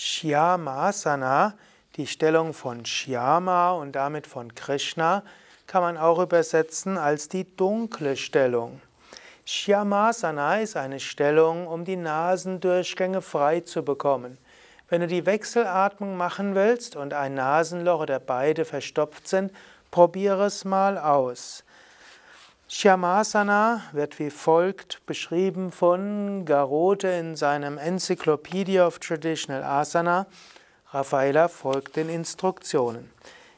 Shyamasana, die Stellung von Shyama und damit von Krishna, kann man auch übersetzen als die dunkle Stellung. Shyamasana ist eine Stellung, um die Nasendurchgänge frei zu bekommen. Wenn du die Wechselatmung machen willst und ein Nasenloch oder beide verstopft sind, probiere es mal aus. Shyamasana wird wie folgt beschrieben von Garote in seinem Encyclopedia of Traditional Asana. Raffaella folgt den Instruktionen.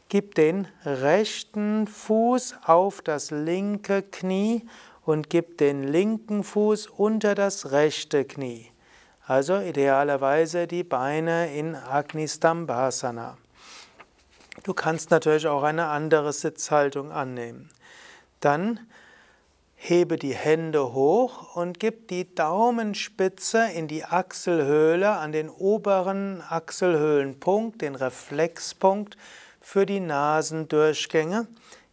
Gib den rechten Fuß auf das linke Knie und gib den linken Fuß unter das rechte Knie. Also idealerweise die Beine in Agnistambhasana. Du kannst natürlich auch eine andere Sitzhaltung annehmen. Dann hebe die Hände hoch und gib die Daumenspitze in die Achselhöhle an den oberen Achselhöhlenpunkt, den Reflexpunkt für die Nasendurchgänge.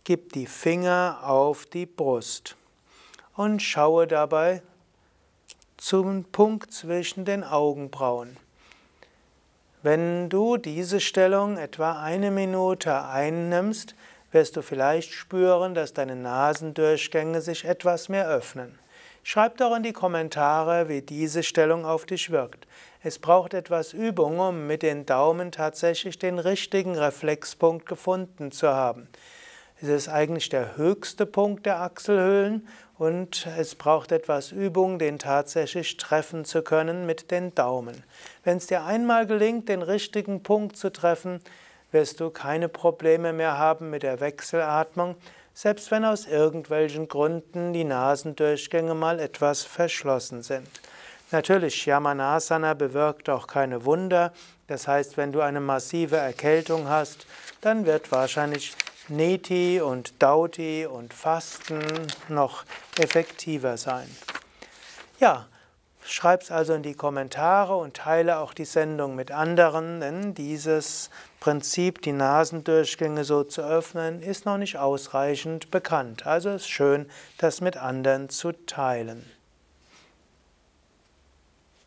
Gib die Finger auf die Brust und schaue dabei zum Punkt zwischen den Augenbrauen. Wenn du diese Stellung etwa eine Minute einnimmst, wirst du vielleicht spüren, dass deine Nasendurchgänge sich etwas mehr öffnen. Schreib doch in die Kommentare, wie diese Stellung auf dich wirkt. Es braucht etwas Übung, um mit den Daumen tatsächlich den richtigen Reflexpunkt gefunden zu haben. Es ist eigentlich der höchste Punkt der Achselhöhlen und es braucht etwas Übung, den tatsächlich treffen zu können mit den Daumen. Wenn es dir einmal gelingt, den richtigen Punkt zu treffen, wirst du keine Probleme mehr haben mit der Wechselatmung, selbst wenn aus irgendwelchen Gründen die Nasendurchgänge mal etwas verschlossen sind. Natürlich, Yamanasana bewirkt auch keine Wunder. Das heißt, wenn du eine massive Erkältung hast, dann wird wahrscheinlich Neti und Dauti und Fasten noch effektiver sein. Ja, schreib's also in die Kommentare und teile auch die Sendung mit anderen, denn dieses Prinzip, die Nasendurchgänge so zu öffnen, ist noch nicht ausreichend bekannt. Also ist schön, das mit anderen zu teilen.